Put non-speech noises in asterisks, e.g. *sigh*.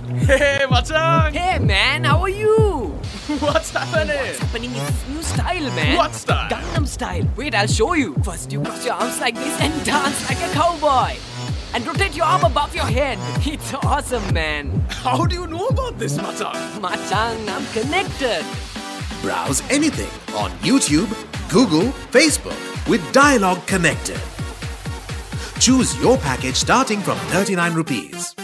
Hey, Machang! Hey man, how are you? *laughs* What's happening? What's happening is this new style, man. What style? Gangnam style. Wait, I'll show you. First, you cross your arms like this and dance like a cowboy. And rotate your arm above your head. *laughs* It's awesome, man. How do you know about this, Machang? Machang, I'm connected. Browse anything on YouTube, Google, Facebook with Dialog Connected. Choose your package starting from 39 rupees.